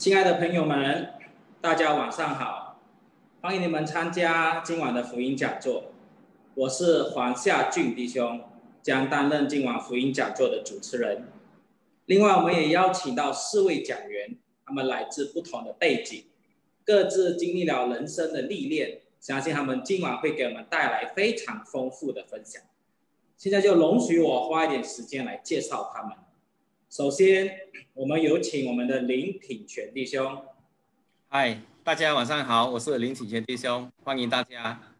亲爱的朋友们，大家晚上好！欢迎你们参加今晚的福音讲座。我是黄夏俊弟兄，将担任今晚福音讲座的主持人。另外，我们也邀请到四位讲员，他们来自不同的背景，各自经历了人生的历练，相信他们今晚会给我们带来非常丰富的分享。现在就容许我花一点时间来介绍他们。首先，我们有请我们的林挺全弟兄。嗨，大家晚上好，我是林挺全弟兄，欢迎大家。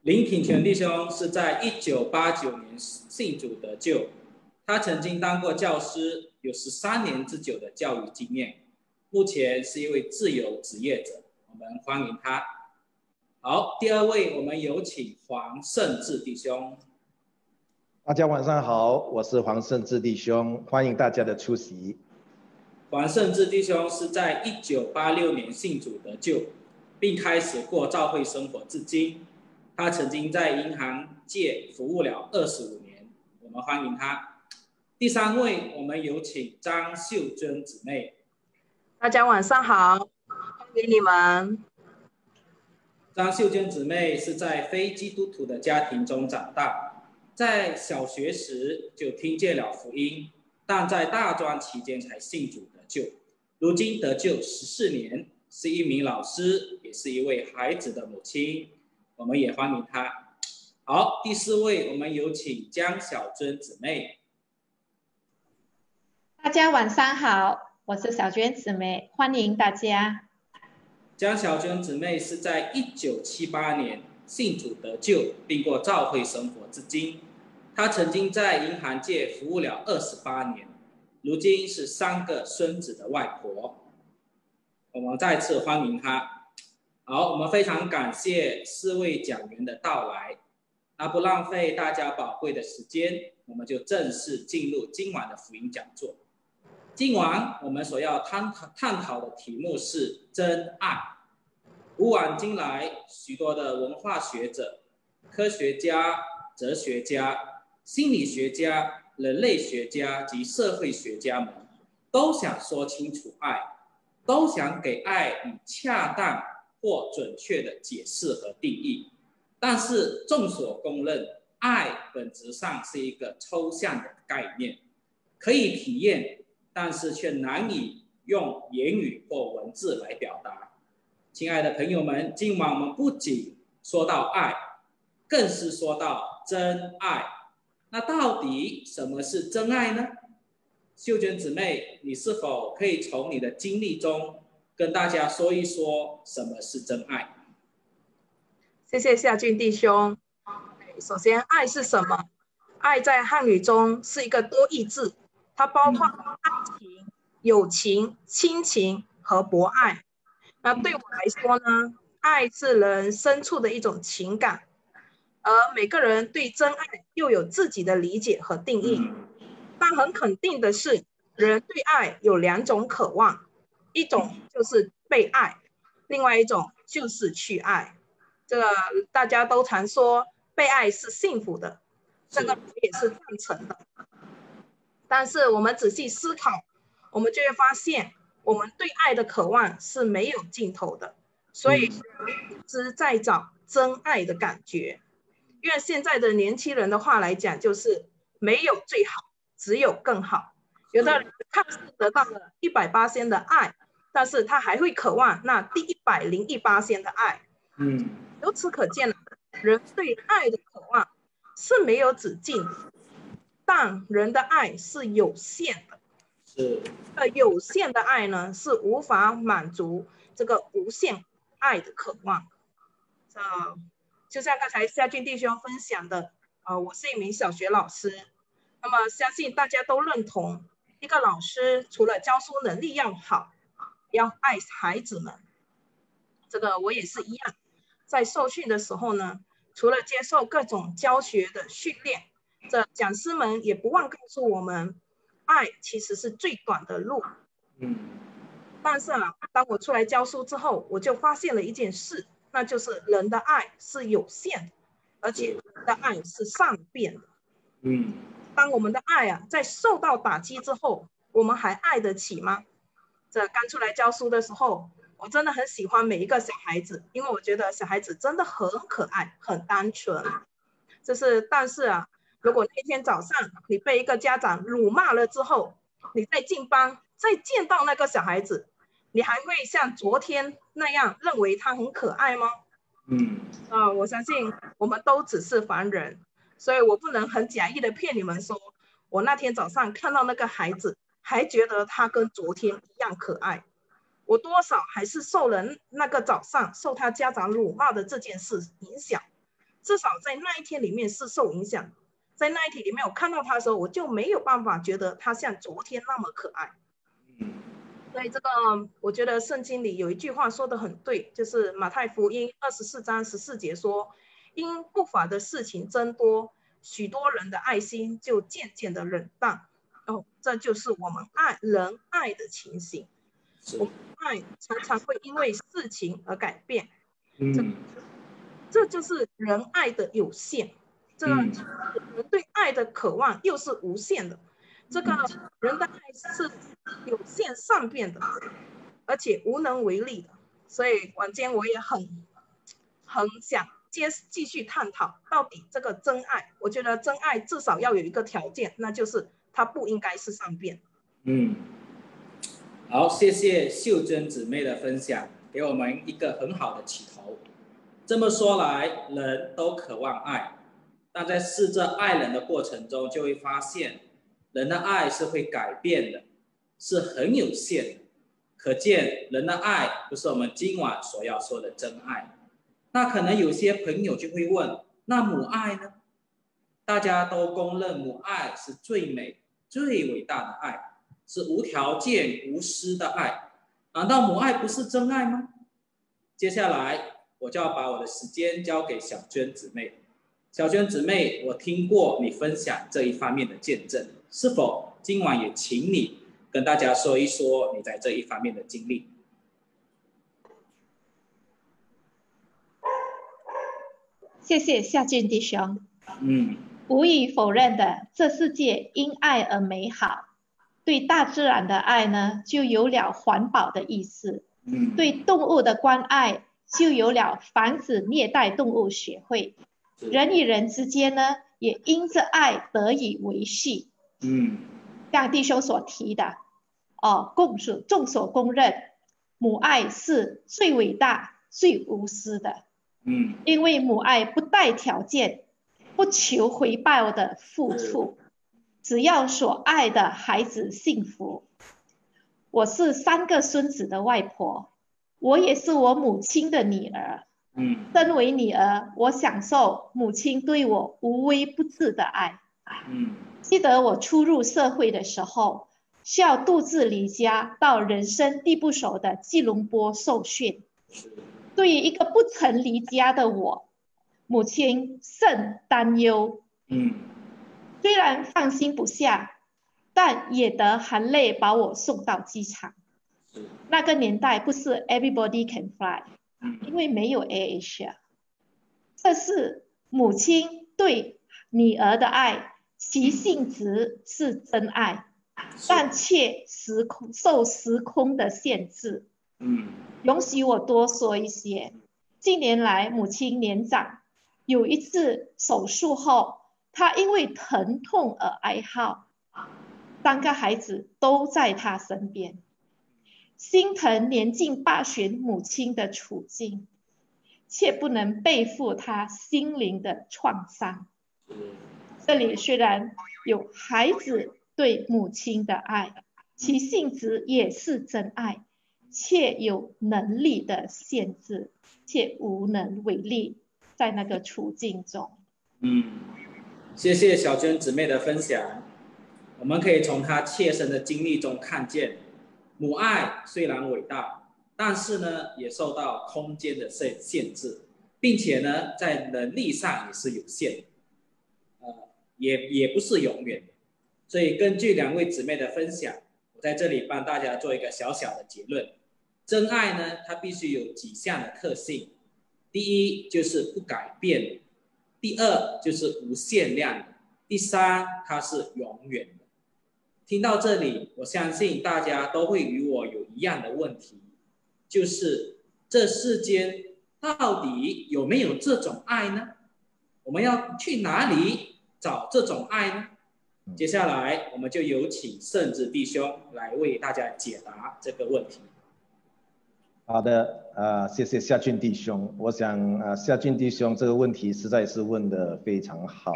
林挺全弟兄是在一九八九年信主得救，他曾经当过教师，有十三年之久的教育经验，目前是一位自由职业者。我们欢迎他。好，第二位，我们有请黄胜志弟兄。大家晚上好，我是黄胜志弟兄，欢迎大家的出席。黄胜志弟兄是在一九八六年信主得救，并开始过教会生活至今。他曾经在银行界服务了二十五年，我们欢迎他。第三位，我们有请张秀娟姊妹。大家晚上好，欢迎你们。张秀娟姊妹是在非基督徒的家庭中长大。在小学时就听见了福音，但在大专期间才信主得救。如今得救十四年，是一名老师，也是一位孩子的母亲。我们也欢迎他。好，第四位，我们有请江小娟姊妹。大家晚上好，我是小娟姊妹，欢迎大家。江小娟姊妹是在一九七八年。信主得救，并过教会生活至今。他曾经在银行界服务了二十八年，如今是三个孙子的外婆。我们再次欢迎他。好，我们非常感谢四位讲员的到来。那不浪费大家宝贵的时间，我们就正式进入今晚的福音讲座。今晚我们所要探讨探讨的题目是真爱。古往今来，许多的文化学者、科学家、哲学家、心理学家、人类学家及社会学家们，都想说清楚爱，都想给爱以恰当或准确的解释和定义。但是众所公认，爱本质上是一个抽象的概念，可以体验，但是却难以用言语或文字来表达。亲爱的朋友们，今晚我们不仅说到爱，更是说到真爱。那到底什么是真爱呢？秀娟姊妹，你是否可以从你的经历中跟大家说一说什么是真爱？谢谢夏俊弟兄。首先，爱是什么？爱在汉语中是一个多义字，它包括爱情、友情、亲情和博爱。那对我来说呢，爱是人深处的一种情感，而每个人对真爱又有自己的理解和定义。但很肯定的是，人对爱有两种渴望，一种就是被爱，另外一种就是去爱。这个大家都常说被爱是幸福的，这个我也是赞成的。但是我们仔细思考，我们就会发现。我们对爱的渴望是没有尽头的，所以一直在找真爱的感觉。用现在的年轻人的话来讲，就是没有最好，只有更好。有的人看似得到了一百八仙的爱，但是他还会渴望那第一百零一八仙的爱。嗯，由此可见，人对爱的渴望是没有止境，但人的爱是有限的。是，呃，有限的爱呢，是无法满足这个无限爱的渴望。这就像刚才夏俊弟兄分享的，呃，我是一名小学老师，那么相信大家都认同，一个老师除了教书能力要好，要爱孩子们。这个我也是一样，在受训的时候呢，除了接受各种教学的训练，这讲师们也不忘告诉我们。爱其实是最短的路，嗯，但是啊，当我出来教书之后，我就发现了一件事，那就是人的爱是有限的，而且人的爱是善变的，嗯，当我们的爱啊在受到打击之后，我们还爱得起吗？这刚出来教书的时候，我真的很喜欢每一个小孩子，因为我觉得小孩子真的很可爱，很单纯。就是，但是啊，如果那天早上你被一个家长辱骂了之后，你再进班再见到那个小孩子，你还会像昨天那样认为他很可爱吗？嗯，啊，我相信我们都只是凡人，所以我不能很假意的骗你们说，我那天早上看到那个孩子，还觉得他跟昨天一样可爱。我多少还是受人那个早上受他家长辱骂的这件事影响，至少在那一天里面是受影响。在那一天里面，我看到他的时候，我就没有办法觉得他像昨天那么可爱。嗯所以这个，我觉得圣经里有一句话说的很对，就是马太福音二十四章十四节说：“因不法的事情增多，许多人的爱心就渐渐的冷淡。”哦，这就是我们爱人爱的情形。我们爱常常会因为事情而改变。嗯，这就是人爱的有限。这个人对爱的渴望又是无限的。这个人的爱是有限善变的，而且无能为力的，所以晚间我也很很想接继续探讨到底这个真爱。我觉得真爱至少要有一个条件，那就是它不应该是善变。嗯，好，谢谢秀珍姊妹的分享，给我们一个很好的起头。这么说来，人都渴望爱，但在试着爱人的过程中，就会发现。人的爱是会改变的，是很有限的，可见人的爱不是我们今晚所要说的真爱。那可能有些朋友就会问：那母爱呢？大家都公认母爱是最美、最伟大的爱，是无条件、无私的爱。难道母爱不是真爱吗？接下来我就要把我的时间交给小娟姊妹。小娟姊妹，我听过你分享这一方面的见证。是否今晚也请你跟大家说一说你在这一方面的经历？谢谢夏俊弟兄。嗯，无以否认的，这世界因爱而美好。对大自然的爱呢，就有了环保的意思。嗯，对动物的关爱，就有了防止虐待动物学会。人与人之间呢，也因着爱得以维系。嗯，像弟兄所提的，哦，共所众所公认，母爱是最伟大、最无私的。嗯，因为母爱不带条件，不求回报的付出，只要所爱的孩子幸福。我是三个孙子的外婆，我也是我母亲的女儿。嗯，身为女儿，我享受母亲对我无微不至的爱。嗯。记得我初入社会的时候，需要独自离家到人生地不熟的吉隆坡受训。对于一个不曾离家的我，母亲甚担忧。嗯，虽然放心不下，但也得含泪把我送到机场。那个年代不是 everybody can fly，因为没有 Air。这是母亲对女儿的爱。其性质是真爱，但却时空受时空的限制。嗯，容许我多说一些。近年来，母亲年长，有一次手术后，她因为疼痛而哀嚎，三个孩子都在她身边，心疼年近八旬母亲的处境，却不能背负她心灵的创伤。这里虽然有孩子对母亲的爱，其性质也是真爱，却有能力的限制，且无能为力在那个处境中。嗯，谢谢小娟姊妹的分享。我们可以从她切身的经历中看见，母爱虽然伟大，但是呢，也受到空间的限限制，并且呢，在能力上也是有限。呃也也不是永远，所以根据两位姊妹的分享，我在这里帮大家做一个小小的结论：真爱呢，它必须有几项的特性。第一就是不改变，第二就是无限量，第三它是永远。听到这里，我相信大家都会与我有一样的问题，就是这世间到底有没有这种爱呢？我们要去哪里找这种爱呢？接下来，我们就有请圣子弟兄来为大家解答这个问题。好的，呃，谢谢夏俊弟兄。我想，呃，夏俊弟兄这个问题实在是问的非常好，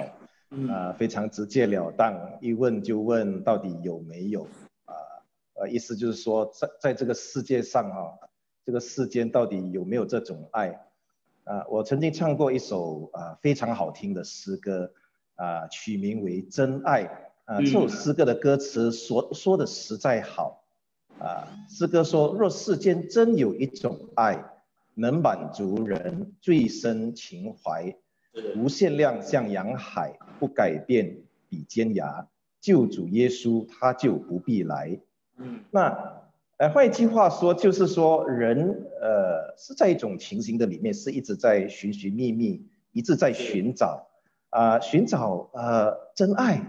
啊，非常直截了当，一问就问到底有没有，啊，呃，意思就是说，在在这个世界上啊，这个世间到底有没有这种爱？啊，我曾经唱过一首啊非常好听的诗歌。啊，取名为《真爱》啊，这首诗歌的歌词说说的实在好啊。诗歌说：若世间真有一种爱，能满足人最深情怀，无限量向洋海，不改变比尖牙，救主耶稣他就不必来。嗯，那呃换一句话说，就是说人呃是在一种情形的里面，是一直在寻寻觅觅，一直在寻找。啊，寻找呃真爱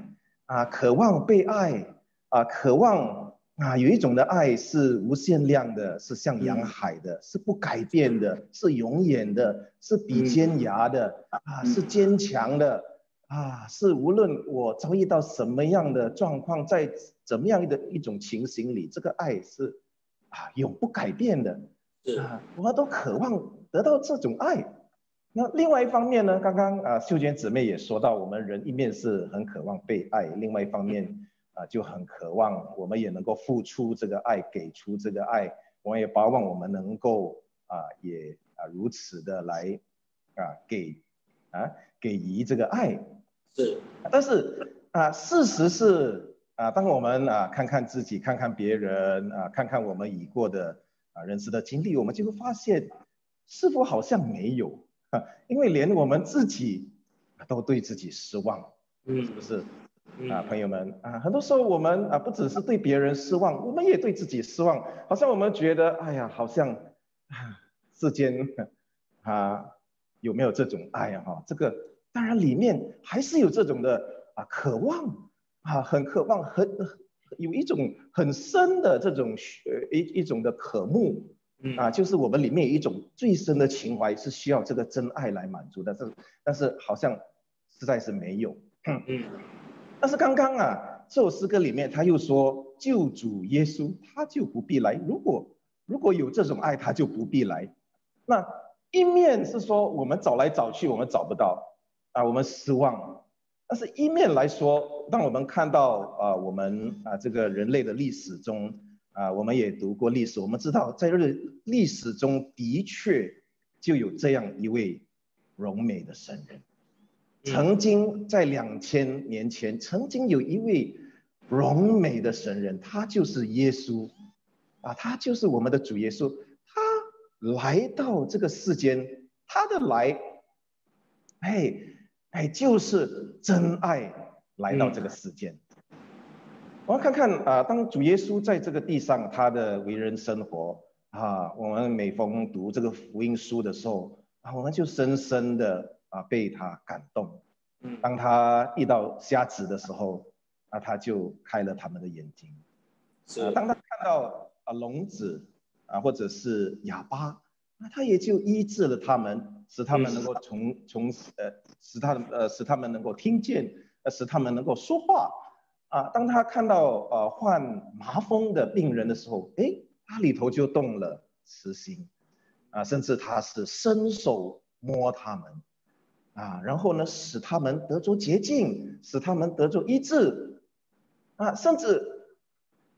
啊，渴望被爱啊，渴望啊有一种的爱是无限量的，是像洋海的，是不改变的，是永远的，是比尖牙的啊，是坚强的啊，是无论我遭遇到什么样的状况，在怎么样的一种情形里，这个爱是啊永不改变的，啊，我们都渴望得到这种爱。那另外一方面呢？刚刚啊，秀娟姊妹也说到，我们人一面是很渴望被爱，另外一方面啊，就很渴望我们也能够付出这个爱，给出这个爱。我也盼望我们能够啊，也啊如此的来啊给啊给予这个爱。是，但是啊，事实是啊，当我们啊看看自己，看看别人啊，看看我们已过的啊人生的经历，我们就会发现，是否好像没有。啊，因为连我们自己都对自己失望，嗯，是不是？啊，朋友们啊，很多时候我们啊，不只是对别人失望，我们也对自己失望。好像我们觉得，哎呀，好像啊，世间啊，有没有这种爱啊？哈，这个当然里面还是有这种的啊，渴望啊，很渴望，很有一种很深的这种一一种的渴慕。啊，就是我们里面有一种最深的情怀是需要这个真爱来满足的，这但是好像实在是没有。嗯，但是刚刚啊，这首诗歌里面他又说，救主耶稣他就不必来。如果如果有这种爱，他就不必来。那一面是说我们找来找去我们找不到啊，我们失望。但是一面来说，当我们看到啊，我们啊这个人类的历史中。啊，我们也读过历史，我们知道在历历史中的确就有这样一位荣美的神人，曾经在两千年前，曾经有一位荣美的神人，他就是耶稣，啊，他就是我们的主耶稣，他来到这个世间，他的来，哎哎，就是真爱来到这个世间。我们看看啊，当主耶稣在这个地上他的为人生活啊，我们每逢读这个福音书的时候啊，我们就深深的啊被他感动。嗯，当他遇到瞎子的时候，那他就开了他们的眼睛。是。当他看到啊聋子啊或者是哑巴，那他也就医治了他们，使他们能够从从呃使他呃使他们能够听见，呃使他们能够说话。啊，当他看到呃患麻风的病人的时候，哎，他里头就动了慈心，啊，甚至他是伸手摸他们，啊，然后呢，使他们得着洁净，使他们得着医治，啊，甚至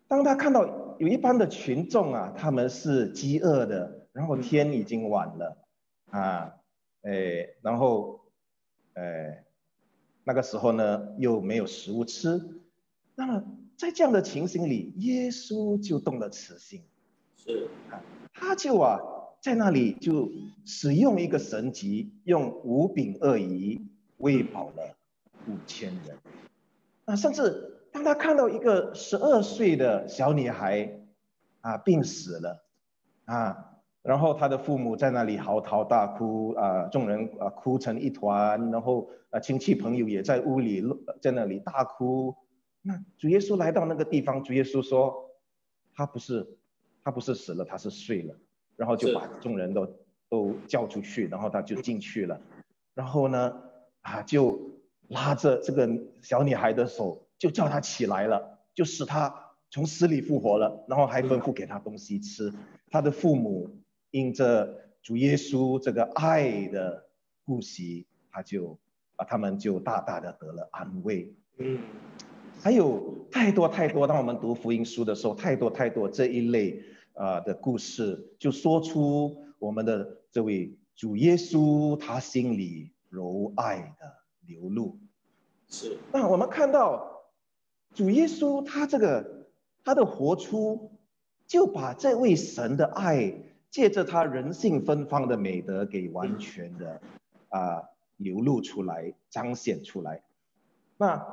当他看到有一般的群众啊，他们是饥饿的，然后天已经晚了，啊，哎，然后，哎，那个时候呢又没有食物吃。那么在这样的情形里，耶稣就动了慈心，是。啊，他就啊在那里就使用一个神级，用五饼二鱼喂饱了五千人。啊，甚至当他看到一个十二岁的小女孩啊病死了啊，然后他的父母在那里嚎啕大哭啊，众人啊哭成一团，然后啊亲戚朋友也在屋里在那里大哭。那主耶稣来到那个地方，主耶稣说，他不是，他不是死了，他是睡了，然后就把众人都都叫出去，然后他就进去了，然后呢，啊，就拉着这个小女孩的手，就叫她起来了，就使她从死里复活了，然后还吩咐给她东西吃。她的父母因着主耶稣这个爱的顾惜，他就啊，他们就大大的得了安慰。嗯，还有太多太多，当我们读福音书的时候，太多太多这一类啊的故事，就说出我们的这位主耶稣他心里柔爱的流露。是。那我们看到主耶稣他这个他的活出，就把这位神的爱。借着他人性芬芳的美德，给完全的啊流露出来，彰显出来。那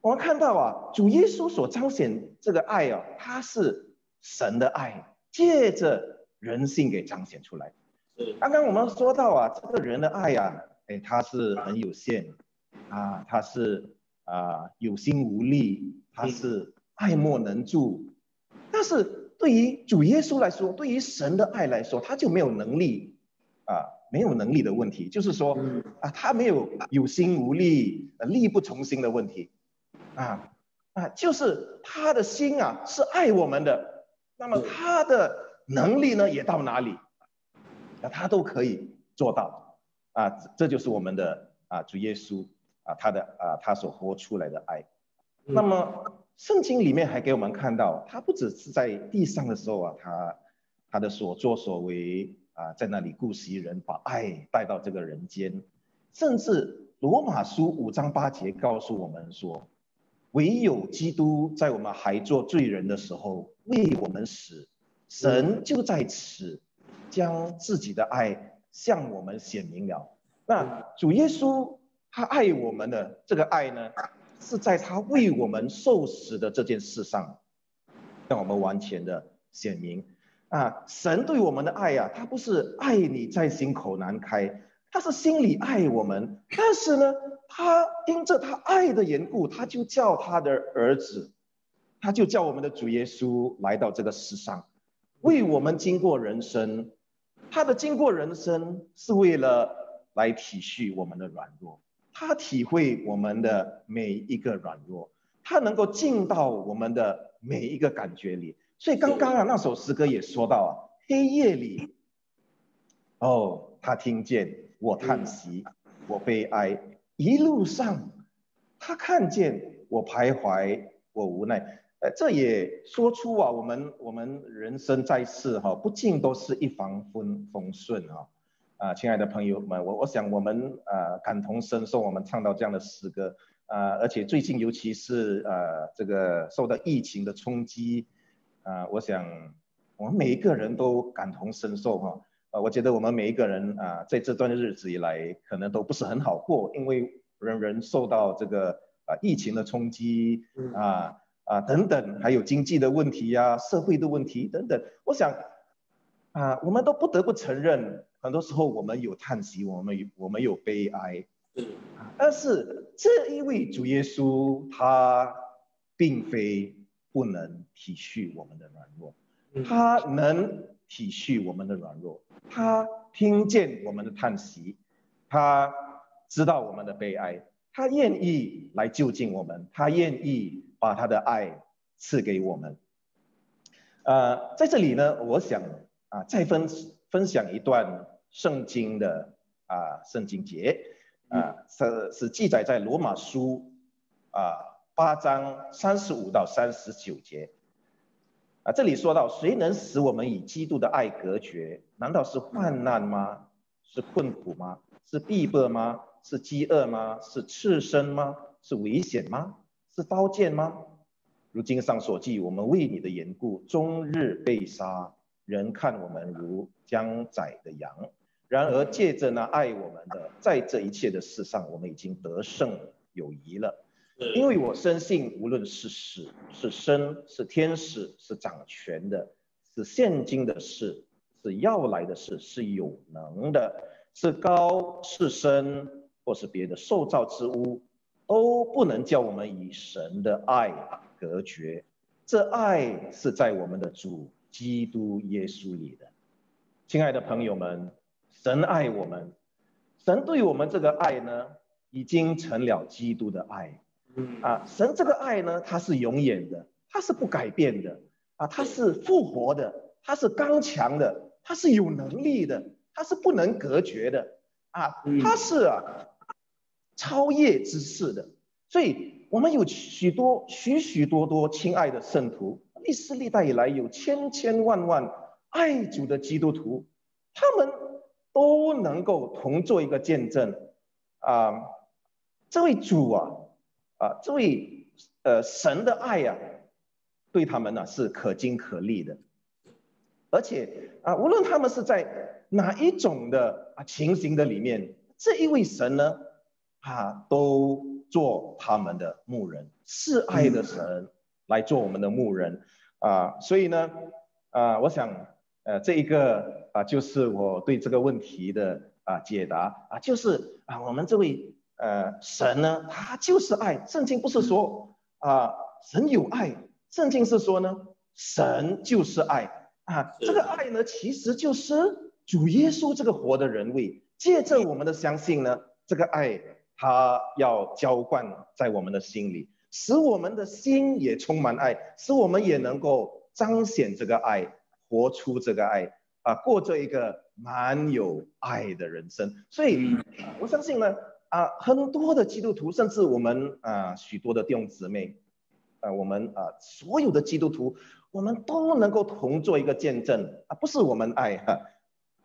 我们看到啊，主耶稣所彰显这个爱啊，他是神的爱，借着人性给彰显出来。刚刚我们说到啊，这个人的爱呀，哎，他是很有限啊，他是啊有心无力，他是爱莫能助，但是。对于主耶稣来说，对于神的爱来说，他就没有能力啊，没有能力的问题，就是说啊，他没有有心无力、力不从心的问题。啊啊，就是他的心啊是爱我们的，那么他的能力呢也到哪里？那，他都可以做到。啊，这就是我们的啊主耶稣啊他的啊他所活出来的爱，那么。圣经里面还给我们看到，他不只是在地上的时候啊，他他的所作所为啊，在那里顾惜人，把爱带到这个人间，甚至罗马书五章八节告诉我们说，唯有基督在我们还做罪人的时候为我们死，神就在此将自己的爱向我们显明了。那主耶稣他爱我们的这个爱呢？是在他为我们受死的这件事上，让我们完全的显明啊！神对我们的爱呀，他不是爱你在心口难开，他是心里爱我们。但是呢，他因着他爱的缘故，他就叫他的儿子，他就叫我们的主耶稣来到这个世上，为我们经过人生。他的经过人生是为了来体恤我们的软弱。他体会我们的每一个软弱，他能够进到我们的每一个感觉里。所以刚刚啊，那首诗歌也说到啊，黑夜里，哦，他听见我叹息，我悲哀，一路上，他看见我徘徊，我无奈。呃，这也说出啊，我们我们人生在世哈，不尽都是一帆风风顺啊。啊，亲爱的朋友们，我我想我们呃感同身受，我们唱到这样的诗歌，啊，而且最近尤其是呃这个受到疫情的冲击，啊，我想我们每一个人都感同身受哈，啊，我觉得我们每一个人啊在这段日子以来可能都不是很好过，因为人人受到这个啊疫情的冲击啊啊等等，还有经济的问题呀、社会的问题等等，我想啊我们都不得不承认。很多时候我们有叹息，我们有我们有悲哀，但是这一位主耶稣他并非不能体恤我们的软弱，他能体恤我们的软弱，他听见我们的叹息，他知道我们的悲哀，他愿意来就近我们，他愿意把他的爱赐给我们。呃，在这里呢，我想啊再分。分享一段圣经的啊圣经节啊是是记载在罗马书啊八章三十五到三十九节啊这里说到谁能使我们与基督的爱隔绝？难道是患难吗？是困苦吗？是逼迫吗？是饥饿吗？是赤身吗？是危险吗？是刀剑吗？如经上所记，我们为你的缘故，终日被杀。人看我们如将宰的羊，然而借着那爱我们的，在这一切的事上，我们已经得胜有余了。因为我深信，无论是死是生，是天使是掌权的，是现今的事，是要来的事，是有能的，是高是深，或是别的受造之物，都不能叫我们与神的爱隔绝。这爱是在我们的主基督耶稣里的。亲爱的朋友们，神爱我们，神对我们这个爱呢，已经成了基督的爱。啊，神这个爱呢，它是永远的，它是不改变的。啊，它是复活的，它是刚强的，它是有能力的，它是不能隔绝的。啊，它是啊，超越之事的。所以，我们有许多许许多多亲爱的圣徒，历史历代以来有千千万万爱主的基督徒，他们都能够同做一个见证。啊，这位主啊，啊，这位呃神的爱呀，对他们呢是可敬可历的。而且啊，无论他们是在哪一种的啊情形的里面，这一位神呢，啊，都做他们的牧人，是爱的神来做我们的牧人啊。所以呢，啊，我想，呃，这一个啊，就是我对这个问题的啊解答啊，就是啊，我们这位呃神呢，他就是爱。圣经不是说啊，神有爱，圣经是说呢，神就是爱。啊，这个爱呢，其实就是主耶稣这个活的人位，借着我们的相信呢，这个爱他要浇灌在我们的心里，使我们的心也充满爱，使我们也能够彰显这个爱，活出这个爱，啊，过这一个满有爱的人生。所以，我相信呢，啊，很多的基督徒，甚至我们啊，许多的弟兄姊妹，啊，我们啊，所有的基督徒。我们都能够同做一个见证啊，不是我们爱哈，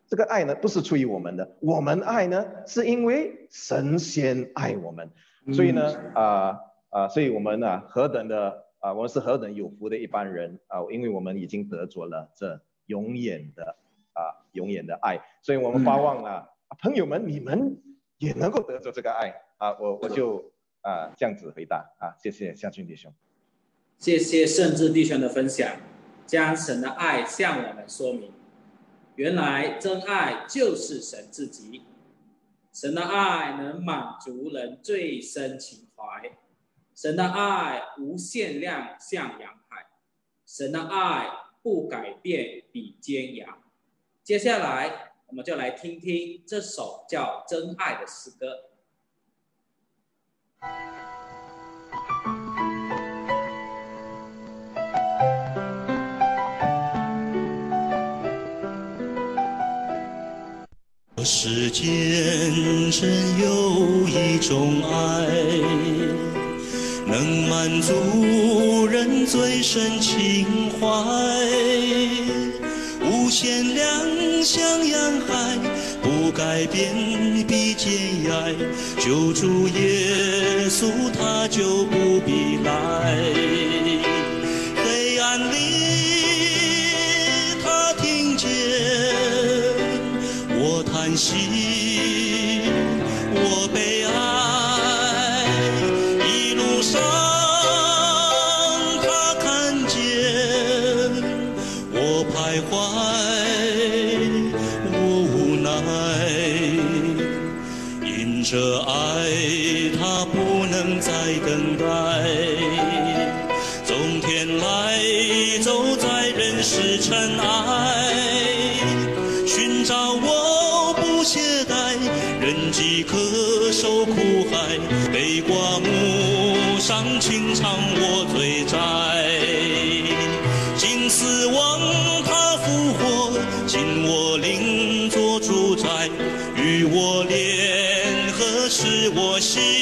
这个爱呢不是出于我们的，我们爱呢是因为神仙爱我们，所以呢啊啊，所以我们呢何等的啊，我们是何等有福的一般人啊，因为我们已经得着了这永远的啊永远的爱，所以我们发望啊朋友们你们也能够得着这个爱。啊，我我就啊这样子回答。啊，谢谢夏俊弟兄。谢谢圣智弟兄的分享，将神的爱向我们说明。原来真爱就是神自己，神的爱能满足人最深情怀，神的爱无限量像洋海，神的爱不改变比尖牙。接下来，我们就来听听这首叫《真爱》的诗歌。世间真有一种爱，能满足人最深情怀，无限量像洋海，不改变必见崖。救主耶稣，他就不必来，与我联合使我心。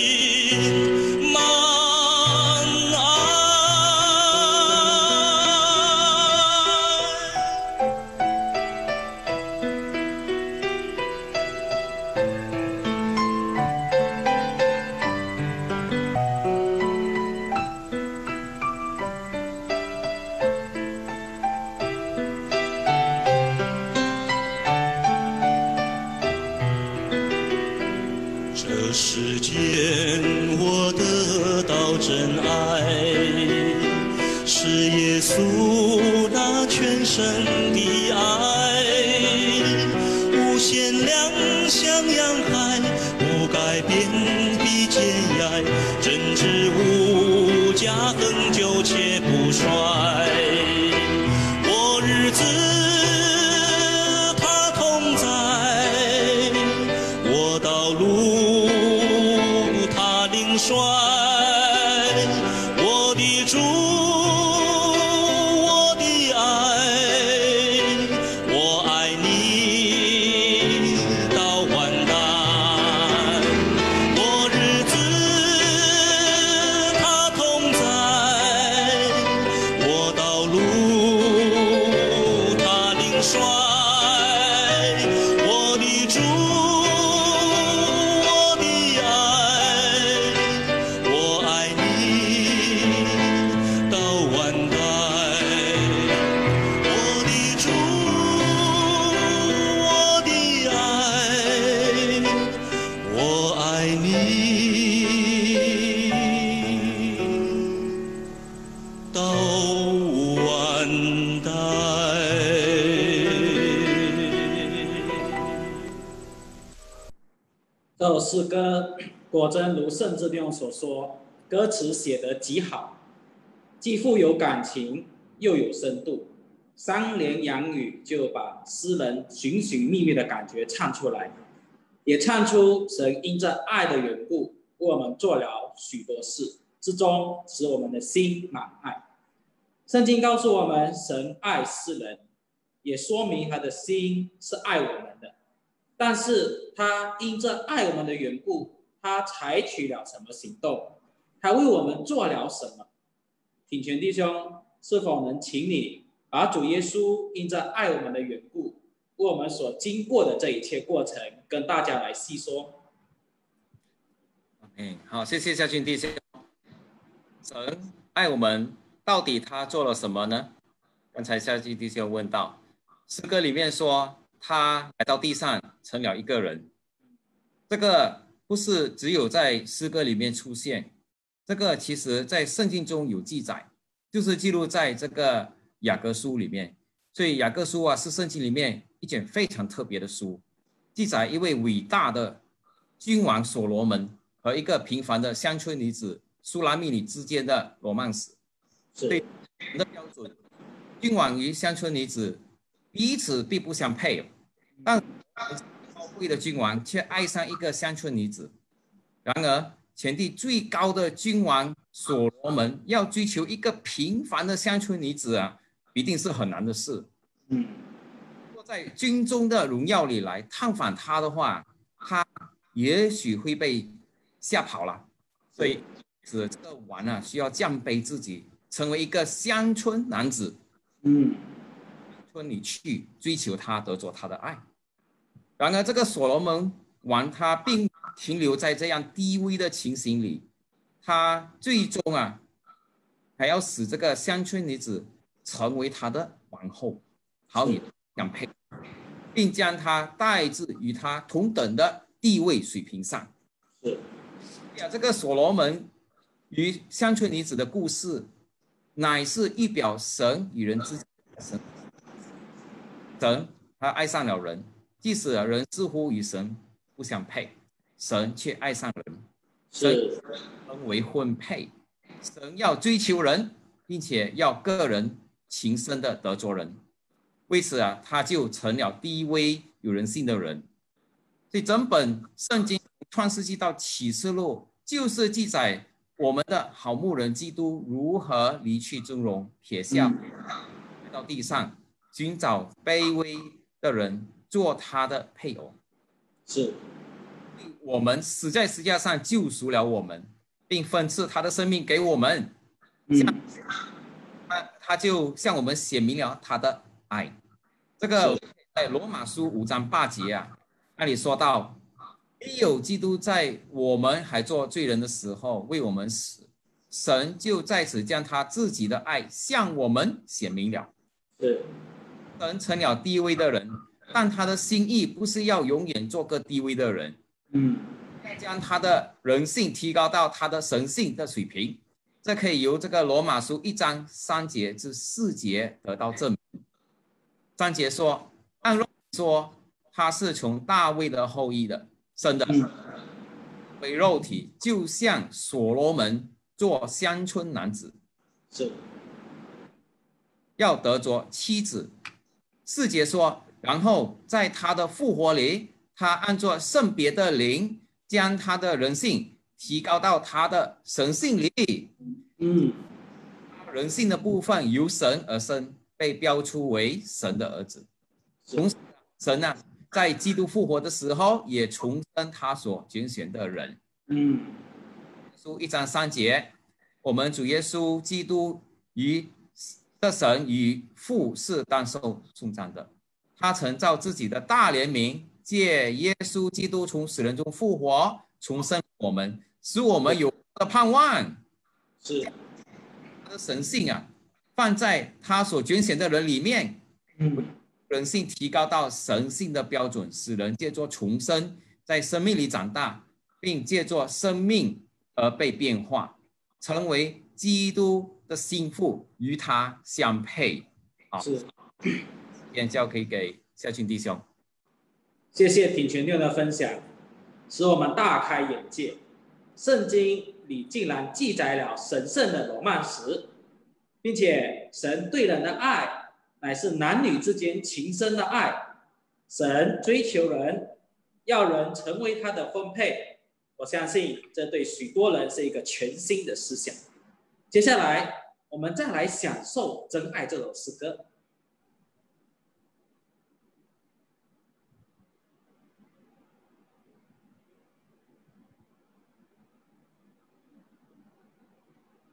诗歌果真如圣之弟所说，歌词写得极好，既富有感情，又有深度。三连两语就把诗人寻寻觅觅的感觉唱出来，也唱出神因着爱的缘故，为我们做了许多事，之中使我们的心满爱。圣经告诉我们，神爱世人，也说明他的心是爱我们的。但是他因着爱我们的缘故，他采取了什么行动？他为我们做了什么？挺全弟兄，是否能请你把主耶稣因着爱我们的缘故，为我们所经过的这一切过程，跟大家来细说？嗯，好，谢谢夏俊弟兄。神爱我们，到底他做了什么呢？刚才夏俊弟兄问到，诗歌里面说他来到地上成了一个人，这个不是只有在诗歌里面出现，这个其实在圣经中有记载，就是记录在这个雅各书里面。所以雅各书啊是圣经里面一卷非常特别的书，记载一位伟大的君王所罗门和一个平凡的乡村女子苏拉密女之间的罗曼史。是对人的标准，君王与乡村女子彼此并不相配，但高贵的君王却爱上一个乡村女子。然而，全地最高的君王所罗门要追求一个平凡的乡村女子啊，一定是很难的事。嗯，若在军中的荣耀里来探访他的话，他也许会被吓跑了。所以，是这个王啊，需要降卑自己，成为一个乡村男子，嗯，村里去追求他，得着他的爱。然而，这个所罗门王他并停留在这样低微的情形里，他最终啊，还要使这个乡村女子成为他的王后，好与相配，并将她带至与他同等的地位水平上。是呀，这个所罗门与乡村女子的故事，乃是一表神与人之间的神。神他爱上了人，即使人似乎与神不相配，神却爱上人，是称为婚配。神要追求人，并且要个人情深的得着人，为此啊，他就成了第一位有人性的人。所以整本圣经创世纪到启示录，就是记载我们的好牧人基督如何离去尊荣，撇下到地上，寻找卑微的人做他的配偶。是我们死在十字架上救赎了我们，并分赐他的生命给我们。嗯他他就向我们显明了他的爱。这个在罗马书五章八节啊，那里说到，唯有基督在我们还做罪人的时候为我们死，神就在此将他自己的爱向我们显明了。是神成了低微的人，但他的心意不是要永远做个低微的人，嗯要将他的人性提高到他的神性的水平。这可以由这个罗马书一章三节至四节得到证明。三节说，按肉说他是从大卫的后裔的生的，嗯为肉体，就像所罗门做乡村男子，是要得着妻子。四节说，然后在他的复活里，他按照圣别的灵，将他的人性提高到他的神性里。嗯人性的部分由神而生，被标出为神的儿子。是同时，神呢、在基督复活的时候，也重生他所拣选的人。嗯书一章三节，我们主耶稣基督与的神与父是当受颂赞的。他曾照自己的大怜悯，借耶稣基督从死人中复活，重生我们，使我们有的盼望。是他的神性啊，放在他所拣选的人里面，嗯人性提高到神性的标准，使人借作重生，在生命里长大，并借作生命而被变化，成为基督的心腹，与他相配。好，是，言交可以给夏群弟兄。谢谢品全六的分享，使我们大开眼界。圣经里竟然记载了神圣的罗曼史，并且神对人的爱乃是男女之间情深的爱。神追求人，要人成为他的婚配。我相信这对许多人是一个全新的思想。接下来，我们再来享受《真爱》这首诗歌。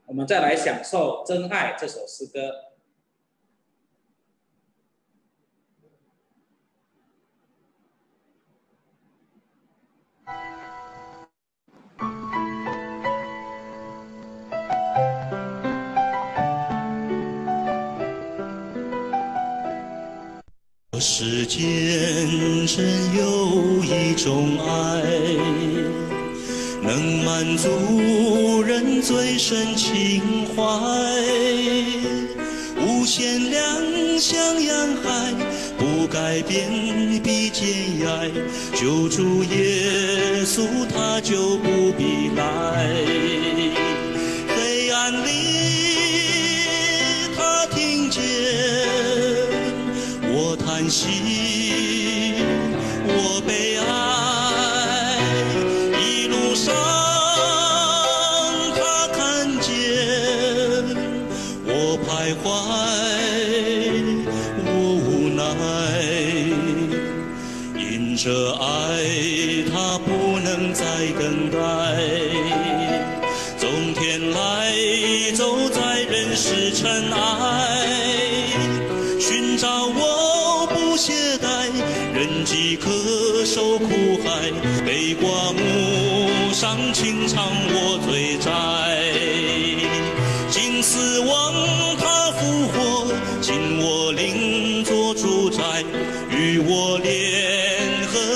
我们再来享受《真爱》这首诗歌。世间真有一种爱，能满足人最深情怀，无限量像洋海，不改变必见崖。救主耶稣他就不必来，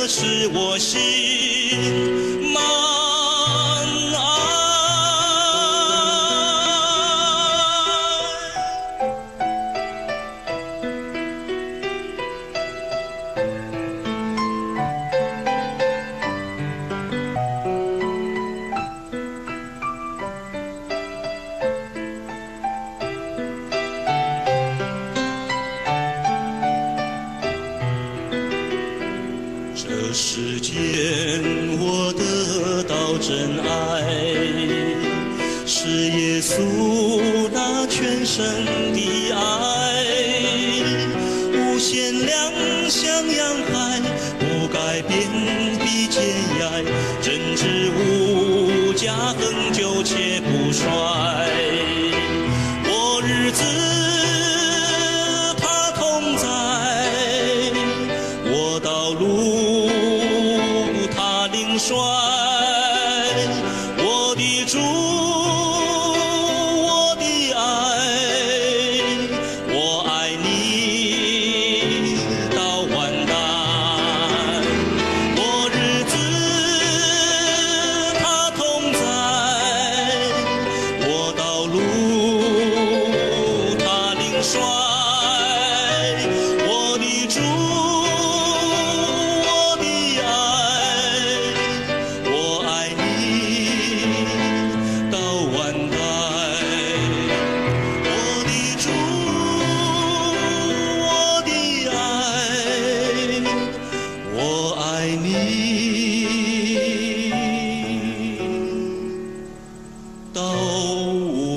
是我心。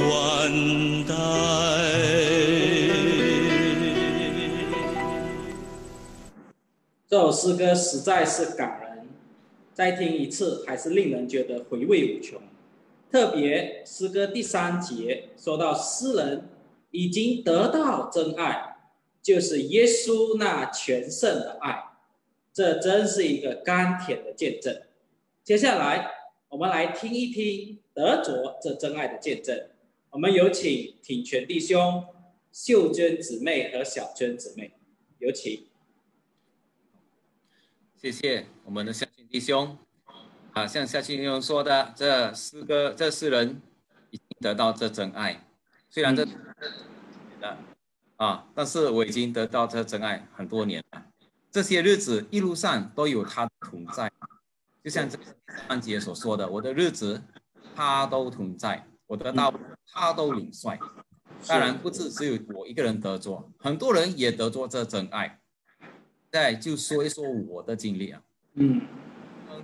万代，这首诗歌实在是感人，再听一次还是令人觉得回味无穷。特别诗歌第三节说到，诗人已经得到真爱，就是耶稣那全盛的爱，这真是一个甘甜的见证。接下来。我们来听一听德卓这真爱的见证。我们有请挺全弟兄、秀娟姊妹和小娟姊妹，有请。谢谢我们的夏俊弟兄。啊，像夏俊弟兄说的，这四个这四人已经得到这真爱，虽然这的啊，但是我已经得到这真爱很多年了。这些日子一路上都有他同在，就像这三节所说的，我的日子他都同在，我得到他都领帅。当然不是只有我一个人得着，很多人也得着这真爱。再就说一说我的经历啊，嗯，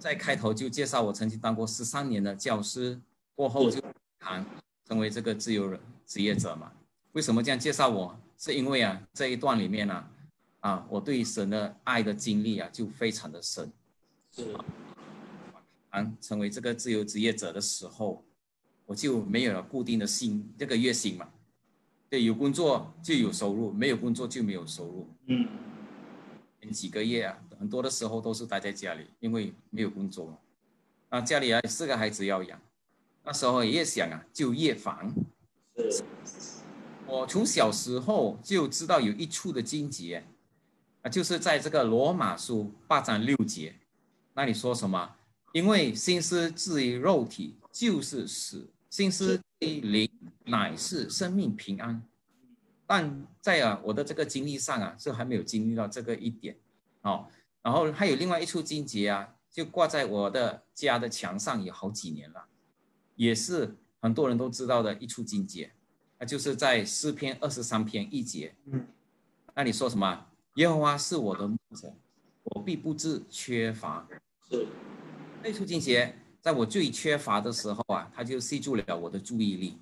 在开头就介绍我曾经当过十三年的教师，过后就谈成为这个自由人职业者嘛。为什么这样介绍我？是因为啊这一段里面呢，啊我对神的爱的经历啊就非常的深。是，谈成为这个自由职业者的时候，我就没有了固定的薪这个月薪嘛，对，有工作就有收入，没有工作就没有收入。嗯。前几个月啊，很多的时候都是待在家里，因为没有工作嘛。啊，家里啊四个孩子要养，那时候也想啊就业房。是。我从小时候就知道有一处的经节，啊，就是在这个罗马书八章六节，那里说什么？因为心思至于肉体就是死，心思于灵乃是生命平安。但在啊我的这个经历上啊，是还没有经历到这个一点，哦，然后还有另外一处经节啊，就挂在我的家的墙上有好几年了，也是很多人都知道的一处经节，那就是在诗篇二十三篇一节，嗯，那你说什么？耶和华是我的牧者，我必不至缺乏。是，那促进节在我最缺乏的时候啊，它就吸住了我的注意力，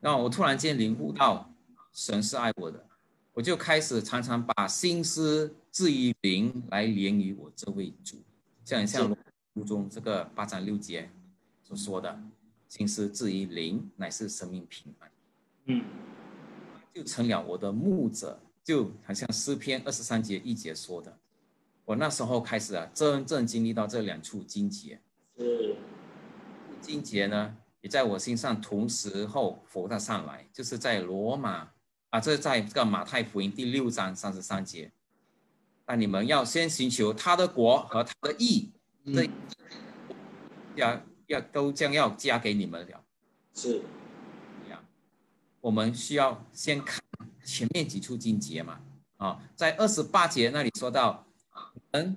让我突然间领悟到。神是爱我的，我就开始常常把心思置于灵来连于我这位主，像像书中这个八章六节所说的，心思置于灵乃是生命平安，嗯，就成了我的牧者，就好像诗篇二十三节一节说的，我那时候开始啊，真正经历到这两处荆棘，是荆棘呢，也在我心上同时候浮了上来，就是在罗马。啊，这在这个马太福音第六章三十三节，那你们要先寻求他的国和他的义，这要要都将要加给你们了。是，呀，我们需要先看前面几处经节嘛。啊，在二十八节那里说到，人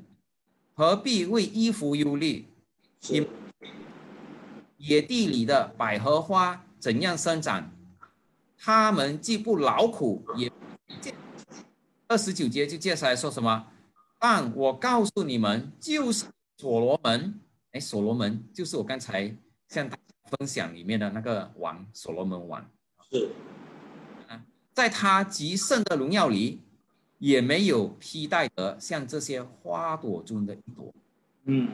何必为衣服忧虑？你野地里的百合花怎样生长？他们既不劳苦，也二十九节就介绍来说什么？但我告诉你们，就是所罗门，哎，所罗门就是我刚才向大家分享里面的那个王，所罗门王。是啊，在他极盛的荣耀里，也没有披戴的像这些花朵中的一朵。嗯，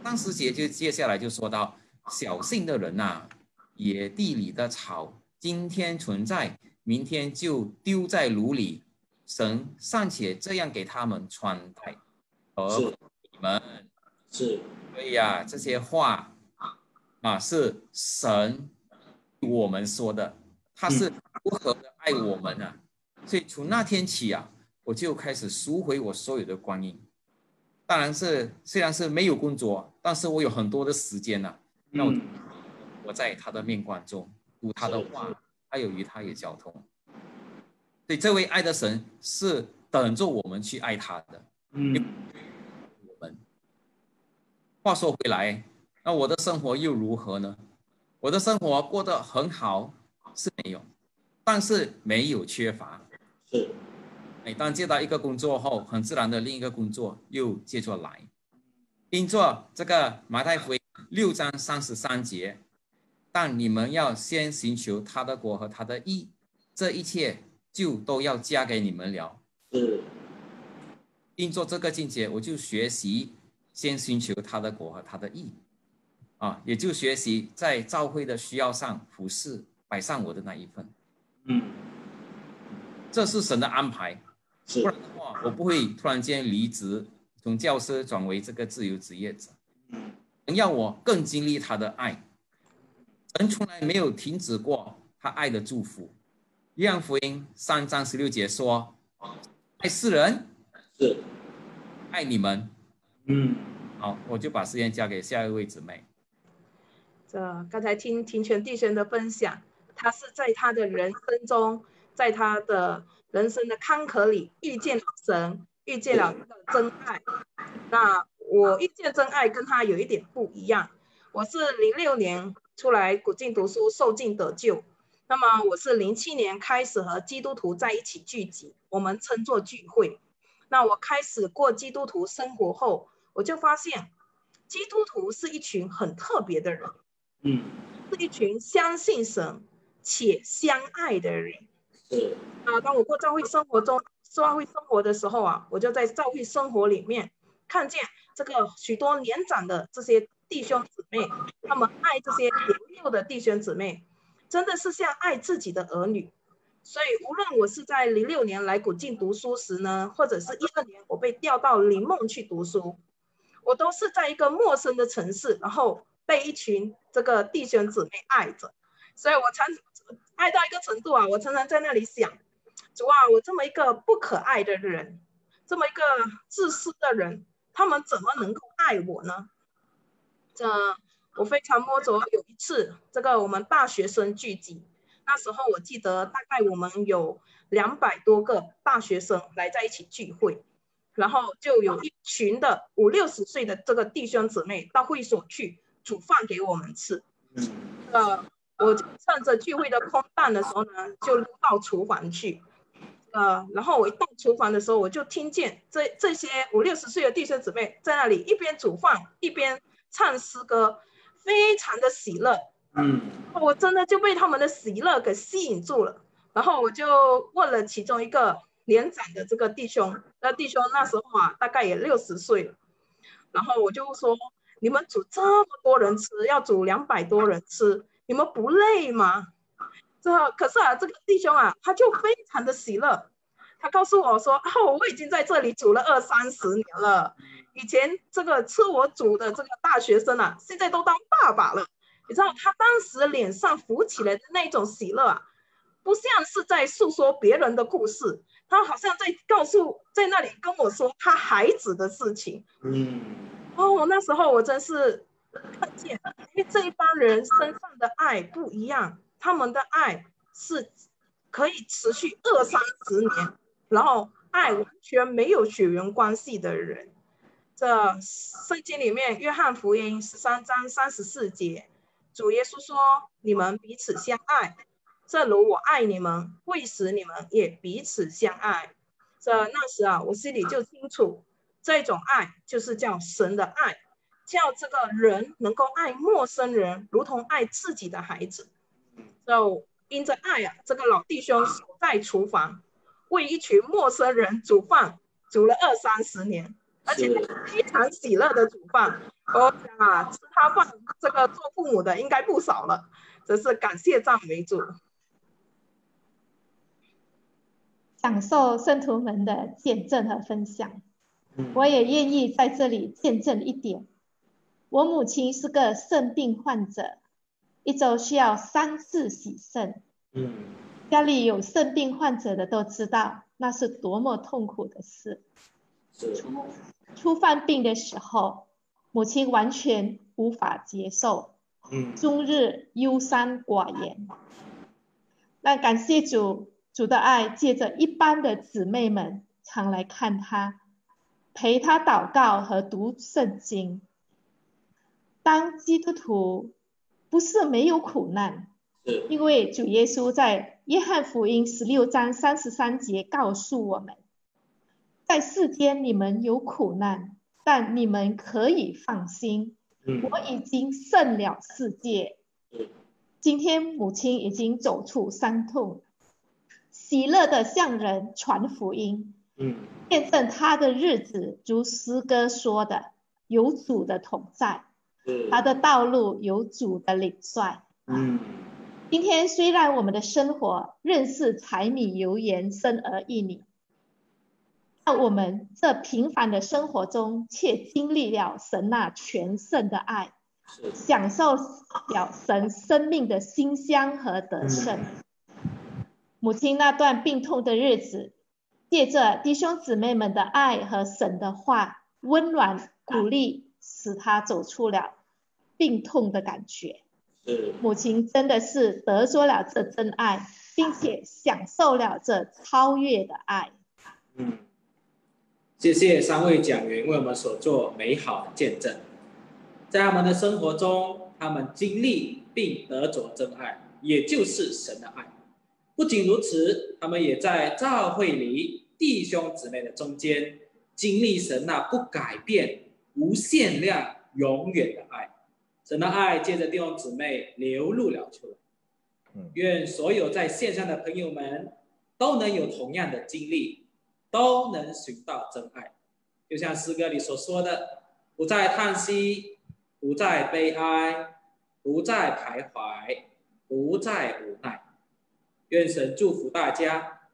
当时节就接下来就说到，小信的人呐，野地里的草。今天存在，明天就丢在炉里。神尚且这样给他们穿戴，而你们是，对呀，这些话啊，是神我们说的，他是如何的爱我们呢？所以从那天起啊，我就开始赎回我所有的光阴。当然是虽然是没有工作，但是我有很多的时间呢。那我我在他的面光中。读他的话，还有与他有交通。对，这位爱的神是等着我们去爱他的。嗯，我们话说回来，那我的生活又如何呢？我的生活过得很好，是没有，但是没有缺乏。是，每当接到一个工作后，很自然的另一个工作又接着来。因做这个马太福音六章三十三节。但你们要先寻求他的国和他的义，这一切就都要加给你们了。是，因做这个境界，我就学习先寻求他的果和他的义，啊，也就学习在教会的需要上服侍摆上我的那一份。嗯，这是神的安排，是不然的话，我不会突然间离职，从教师转为这个自由职业者。神要我更经历他的爱，神从来没有停止过他爱的祝福。约翰福音三章十六节说：“爱世人，是，爱你们。嗯，”好，我就把时间交给下一位姊妹。这刚才听庭泉弟兄的分享，他是在他的人生中，在他的人生的坎坷里遇见了神，遇见了这个真爱。那我遇见真爱跟他有一点不一样，我是零六年出来古晋读书，受尽得救。那么我是零七年开始和基督徒在一起聚集，我们称作聚会。那我开始过基督徒生活后，我就发现，基督徒是一群很特别的人。嗯，是一群相信神且相爱的人。是，啊，当我过教会生活中，教会生活的时候啊，我就在教会生活里面看见这个许多年长的这些弟兄姊妹，他们爱这些年幼的弟兄姊妹，真的是像爱自己的儿女。所以，无论我是在零六年来古晋读书时呢，或者是一二年我被调到林梦去读书，我都是在一个陌生的城市，然后。被一群这个弟兄姊妹爱着，所以我常爱到一个程度啊，我常常在那里想，主啊，我这么一个不可爱的人，这么一个自私的人，他们怎么能够爱我呢？这我非常摸着。有一次，这个我们大学生聚集，那时候我记得大概我们有两百多个大学生来在一起聚会，然后就有一群的五六十岁的这个弟兄姊妹到会所去。煮饭给我们吃，呃，我就趁着聚会的空档的时候呢，就溜到厨房去，呃，然后我一到厨房的时候，我就听见这这些五六十岁的弟兄姊妹在那里一边煮饭一边唱诗歌，非常的喜乐，嗯，我真的就被他们的喜乐给吸引住了，然后我就问了其中一个年长的这个弟兄，那弟兄那时候啊大概也六十岁了，然后我就说。你们煮这么多人吃，要煮两百多人吃，你们不累吗？这可是啊，这个弟兄啊，他就非常的喜乐。他告诉我说：“哦，我已经在这里煮了二三十年了。以前这个吃我煮的这个大学生啊，现在都当爸爸了。你知道他当时脸上浮起来的那种喜乐啊，不像是在诉说别人的故事，他好像在告诉，在那里跟我说他孩子的事情。”嗯。哦，那时候我真是看见，因为这一帮人身上的爱不一样，他们的爱是可以持续二三十年，然后爱完全没有血缘关系的人。这圣经里面，约翰福音十三章三十四节，主耶稣说：“你们彼此相爱，正如我爱你们，为使你们也彼此相爱。”这那时啊，我心里就清楚。这种爱就是叫神的爱，叫这个人能够爱陌生人，如同爱自己的孩子。就因着爱啊，这个老弟兄守在厨房，为一群陌生人煮饭，煮了二三十年，而且非常喜乐的煮饭。我想啊，吃他饭这个做父母的应该不少了，真是感谢赞美主，享受圣徒们的见证和分享。我也愿意在这里见证一点。我母亲是个肾病患者，一周需要三次洗肾。嗯，家里有肾病患者的都知道，那是多么痛苦的事。初初犯病的时候，母亲完全无法接受，嗯，终日忧伤寡言。那感谢主，主的爱借着一般的姊妹们常来看她。陪他祷告和读圣经。当基督徒不是没有苦难，因为主耶稣在约翰福音十六章三十三节告诉我们，在世间你们有苦难，但你们可以放心，我已经胜了世界。今天母亲已经走出伤痛，喜乐的向人传福音。嗯见证他的日子，如诗歌说的，有主的同在，是他的道路有主的领率。嗯今天虽然我们的生活认识柴米油盐生儿育女，但我们这平凡的生活中，却经历了神那全盛的爱，享受了神生命的馨香和得胜。母亲那段病痛的日子，借着弟兄姊妹们的爱和神的话，温暖鼓励，使她走出了病痛的感觉。是母亲真的是得着了这真爱，并且享受了这超越的爱。嗯，谢谢三位讲员为我们所做美好的见证，在他们的生活中，他们经历并得着真爱，也就是神的爱。不仅如此，他们也在教会里弟兄姊妹的中间，经历神那不改变、无限量、永远的爱。神的爱借着弟兄姊妹流露了出来。嗯愿所有在线上的朋友们都能有同样的经历，都能寻到真爱。就像诗歌里所说的，不再叹息，不再悲哀，不再徘徊，不再无奈。愿神祝福大家。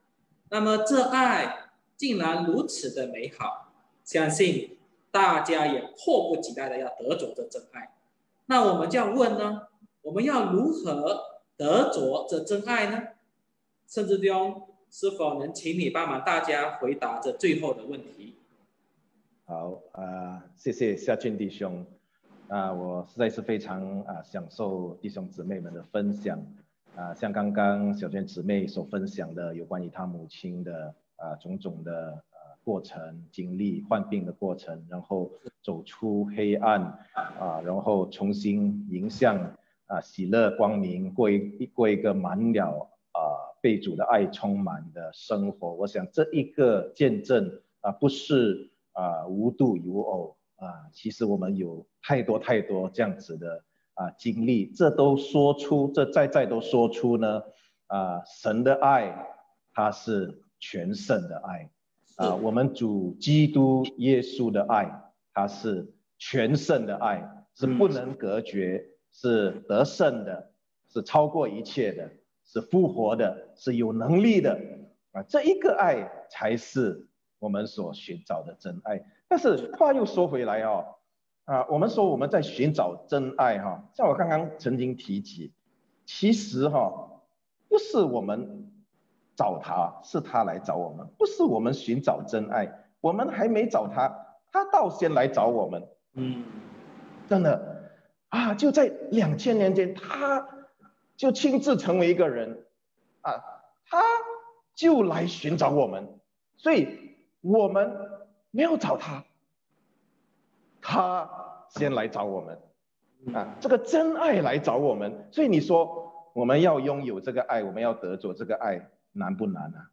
那么这爱竟然如此的美好，相信大家也迫不及待的要得着这真爱。那我们就要问呢，我们要如何得着这真爱呢？甚至弟兄，是否能请你帮忙大家回答这最后的问题？好啊、谢谢夏俊弟兄啊、我实在是非常啊、享受弟兄姊妹们的分享啊、像刚刚小娟姊妹所分享的有关于她母亲的啊、种种的过程经历患病的过程，然后走出黑暗啊、然后重新迎向啊、喜乐光明，过一过一个满了啊、被主的爱充满的生活。我想这一个见证啊、不是啊、无独有偶啊，其实我们有太多太多这样子的啊经历，这都说出，这在在都说出呢啊神的爱，它是全胜的爱啊，我们主基督耶稣的爱，它是全胜的爱，是不能隔绝，是得胜的，是超过一切的，是复活的，是有能力的。啊，这一个爱才是我们所寻找的真爱。但是话又说回来哦，啊，我们说我们在寻找真爱哈、像我刚刚曾经提及，其实哈、不是我们找他，是他来找我们，不是我们寻找真爱，我们还没找他，他倒先来找我们，嗯。真的啊，就在两千年间，他就亲自成为一个人啊，他就来寻找我们，所以我们没有找他，他先来找我们。啊，这个真爱来找我们，所以你说我们要拥有这个爱，我们要得着这个爱，难不难啊？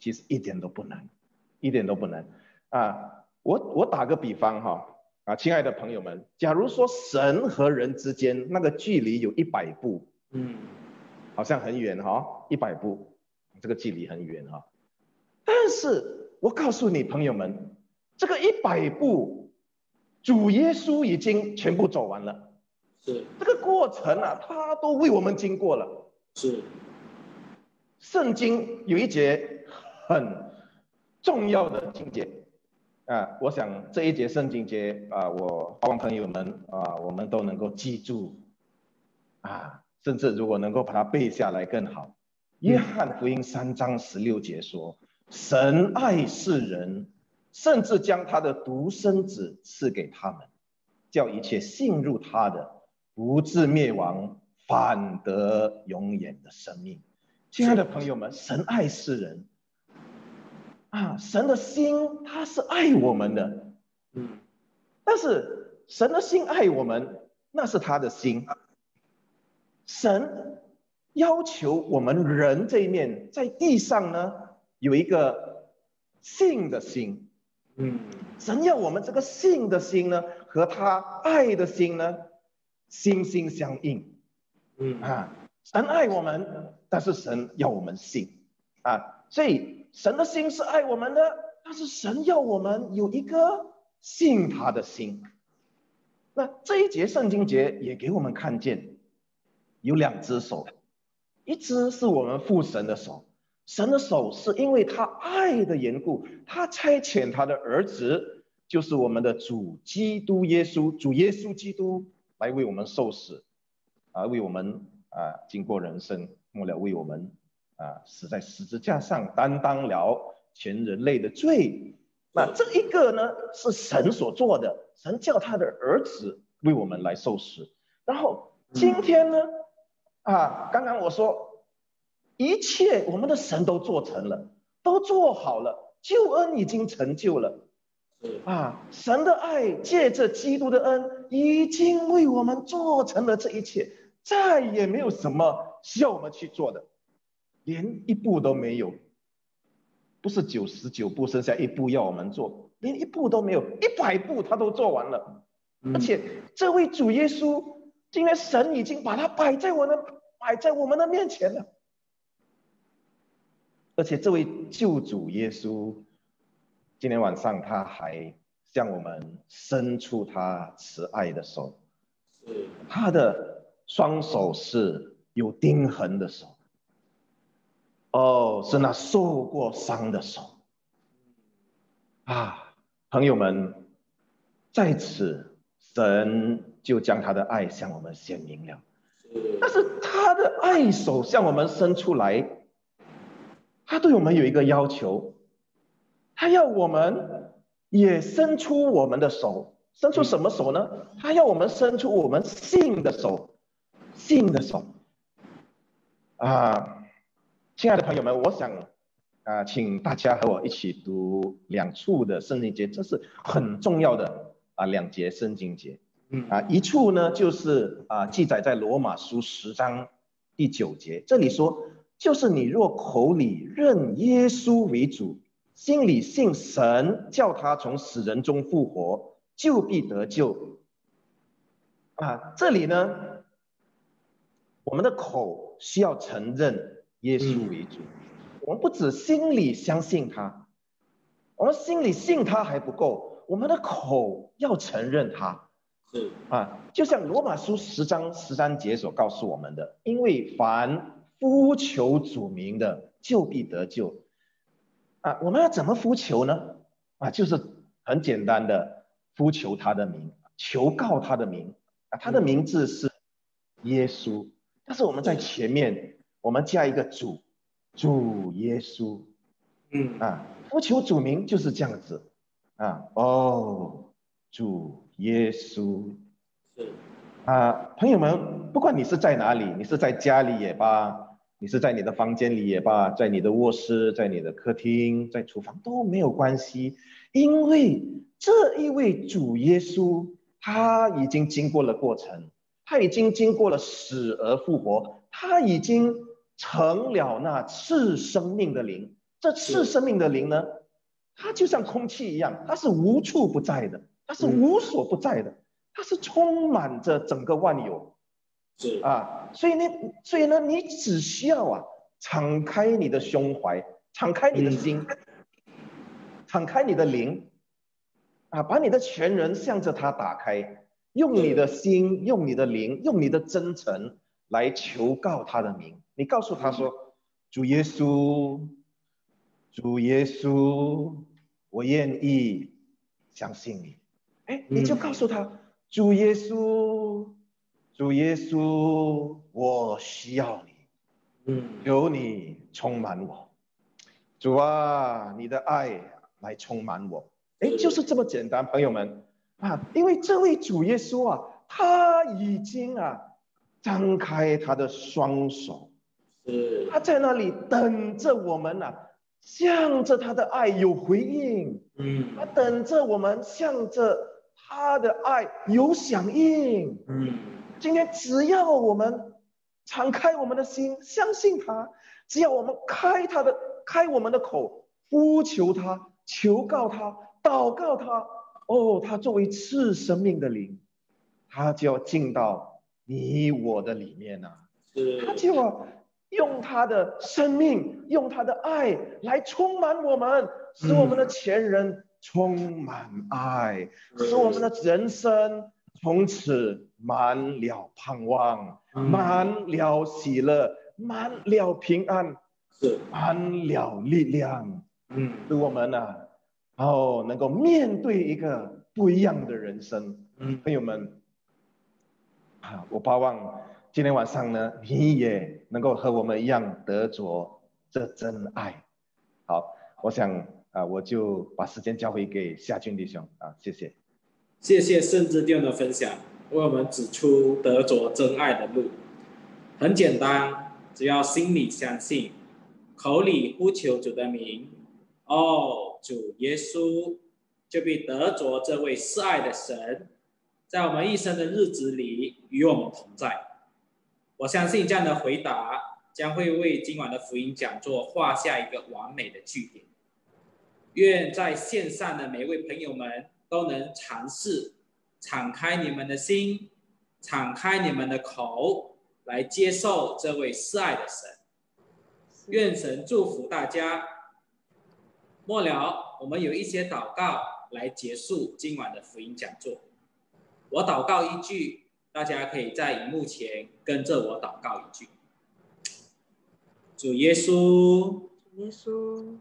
其实一点都不难，一点都不难啊！我我打个比方哈啊，亲爱的朋友们，假如说神和人之间那个距离有一百步，嗯好像很远哈，一百步，这个距离很远哈。但是我告诉你朋友们，这个一百步，主耶稣已经全部走完了，是这个过程啊，他都为我们经过了。是圣经有一节很重要的经节啊，我想这一节圣经节啊，我希望朋友们啊，我们都能够记住啊，甚至如果能够把它背下来更好。约翰福音三章十六节说：“神爱世人，甚至将他的独生子赐给他们，叫一切信入他的不至灭亡，反得永远的生命。”亲爱的朋友们，神爱世人。啊，神的心他是爱我们的，嗯。但是神的心爱我们，那是他的心。神要求我们人这一面在地上呢有一个信的心，嗯。神要我们这个信的心呢和他爱的心呢心心相印。嗯。啊，神爱我们，但是神要我们信啊，所以神的心是爱我们的，但是神要我们有一个信他的心。那这一节圣经节也给我们看见，有两只手，一只是我们父神的手，神的手是因为他爱的缘故，他差遣他的儿子，就是我们的主基督耶稣，主耶稣基督来为我们受死，啊，为我们啊经过人生，末了为我们啊死在十字架上，担当了全人类的罪。那这一个呢，是神所做的，神叫他的儿子为我们来受死。然后今天呢，啊，刚刚我说，一切我们的神都做成了，都做好了，救恩已经成就了。啊，神的爱借着基督的恩，已经为我们做成了这一切，再也没有什么需要我们去做的，连一步都没有。不是九十九步剩下一步要我们做，连一步都没有，一百步他都做完了。而且这位主耶稣，今天神已经把他摆在我的摆在我们的面前了。而且这位救主耶稣，今天晚上他还向我们伸出他慈爱的手，他的双手是有钉痕的手。哦，是那受过伤的手啊，朋友们，在此神就将他的爱向我们显明了。但是他的爱手向我们伸出来，他对我们有一个要求，他要我们也伸出我们的手，伸出什么手呢？他要我们伸出我们信的手，信的手啊。亲爱的朋友们，我想啊，请大家和我一起读两处的圣经节，这是很重要的啊两节圣经节。嗯啊，一处呢就是啊记载在罗马书十章第九节，这里说，就是你若口里认耶稣为主，心里信神叫他从死人中复活，就必得救。啊，这里呢，我们的口需要承认。耶稣为主，我们不止心里相信他，我们心里信他还不够，我们的口要承认他。是啊，就像罗马书十章十三节所告诉我们的，因为凡呼求主名的，就必得救。啊，我们要怎么呼求呢？啊，就是很简单的呼求他的名，求告他的名。啊，他的名字是耶稣，但是我们在前面。我们加一个主，主耶稣，嗯。啊，呼求主名就是这样子，啊哦，主耶稣。是。啊，朋友们，不管你是在哪里，你是在家里也罢，你是在你的房间里也罢，在你的卧室，在你的客厅，在厨房都没有关系，因为这一位主耶稣他已经经过了过程，他已经经过了死而复活，他已经。成了那赐生命的灵，这赐生命的灵呢，它就像空气一样，它是无处不在的，它是无所不在的，它是充满着整个万有，是。啊，所以呢，所以呢，你只需要啊，敞开你的胸怀，敞开你的心，敞开你的灵，啊，把你的全人向着他打开，用你的心，用你的灵，用你的真诚来求告他的名。你告诉他说：“主耶稣，主耶稣，我愿意相信你。”哎，你就告诉他：“主耶稣，主耶稣，我需要你。”嗯，有你充满我，主啊，你的爱来充满我。哎，就是这么简单，朋友们啊，因为这位主耶稣啊，他已经啊张开他的双手。他在那里等着我们呐，向着他的爱有回应。嗯，他等着我们向着他的爱有响应。嗯，今天只要我们敞开我们的心，相信他；只要我们开他的开我们的口，呼求他，求告他，祷告他。哦，他作为次生命的灵，他就要进到你我的里面呐。他就要。用他的生命，用他的爱来充满我们，使我们的前人充满爱，使我们的人生从此满了盼望，满了喜乐，满了平安，是，满了力量，嗯，使我们呢，哦，能够面对一个不一样的人生。嗯，朋友们，啊，我盼望今天晚上呢，你也能够和我们一样得着这真爱。好，我想啊，我就把时间交回给夏俊弟兄啊，谢谢。谢谢圣之殿的分享，为我们指出得着真爱的路。很简单，只要心里相信，口里呼求主的名，哦，主耶稣，就必得着这位是爱的神，在我们一生的日子里与我们同在。我相信这样的回答将会为今晚的福音讲座画下一个完美的句点。愿在线上的每位朋友们都能尝试敞开你们的心，敞开你们的口，来接受这位是爱的神。愿神祝福大家。末了，我们有一些祷告来结束今晚的福音讲座。我祷告一句，大家可以在荧幕前跟着我祷告一句：主耶稣，耶稣，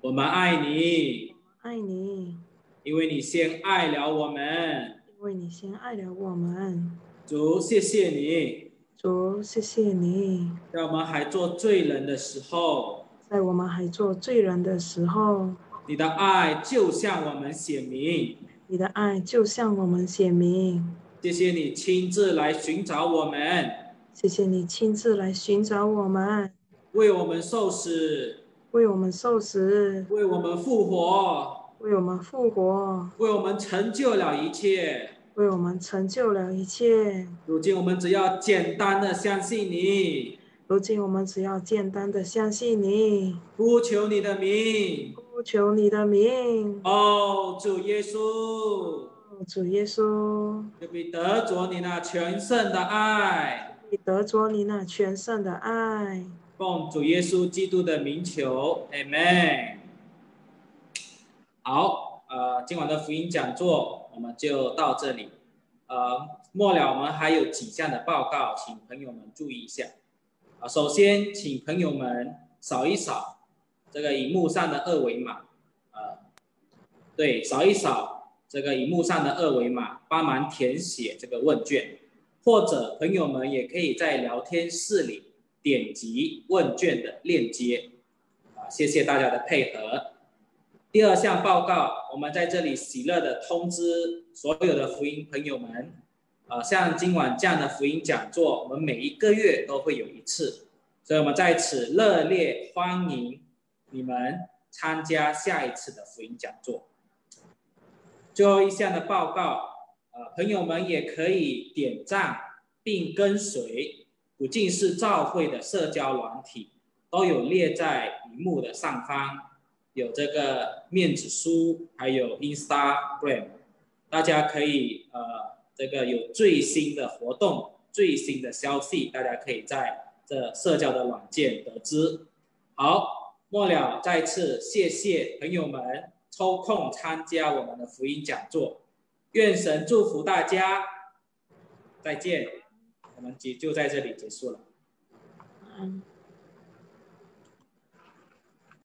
我们爱你，爱你，因为你先爱了我们。因为你先爱了我们。主，谢谢你，主，谢谢你，在我们还做罪人的时候，在我们还做罪人的时候，你的爱就向我们显明。你的爱就向我们显明。谢谢你亲自来寻找我们，谢谢你亲自来寻找我们，为我们受死，为我们受死，为我们复活，为我们复活，为我们成就了一切。为我们成就了一切。如今我们只要简单的相信你，如今我们只要简单的相信你，呼求你的名。呼求你的名，哦，主耶稣，主耶稣，就必得着你那全胜的爱。你得着你那全胜的爱。奉主耶稣基督的名求，Amen。好，呃，今晚的福音讲座我们就到这里。呃，末了我们还有几项的报告，请朋友们注意一下。啊，首先请朋友们扫一扫这个荧幕上的二维码，呃，对，扫一扫这个荧幕上的二维码，帮忙填写这个问卷，或者朋友们也可以在聊天室里点击问卷的链接。啊，谢谢大家的配合。第二项报告，我们在这里喜乐的通知所有的福音朋友们，啊，像今晚这样的福音讲座，我们每一个月都会有一次，所以我们在此热烈欢迎你们参加下一次的福音讲座。最后一项的报告，呃，朋友们也可以点赞并跟随不尽是教会的社交软体，都有列在荧幕的上方。有这个面子书，还有 Instagram，大家可以呃，这个有最新的活动、最新的消息，大家可以在这社交的软件得知。好，末了，再次谢谢朋友们抽空参加我们的福音讲座，愿神祝福大家，再见，我们就就在这里结束了。嗯。